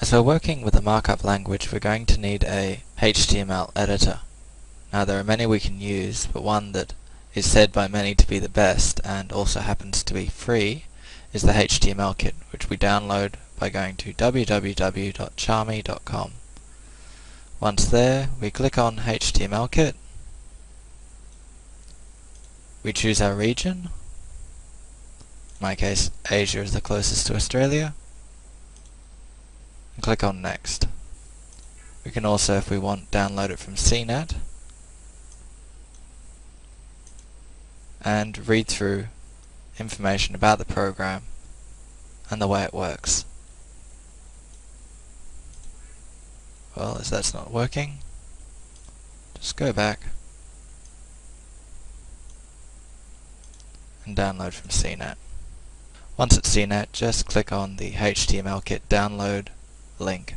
As we're working with a markup language, we're going to need a HTML editor. Now there are many we can use, but one that is said by many to be the best and also happens to be free is the HTML kit, which we download by going to www.chami.com. Once there, we click on HTML kit. We choose our region. In my case, Asia is the closest to Australia. Click on Next. We can also, if we want, download it from CNET. And read through information about the program and the way it works. Well, as that's not working, just go back and download from CNET. Once at CNET, just click on the HTML kit download link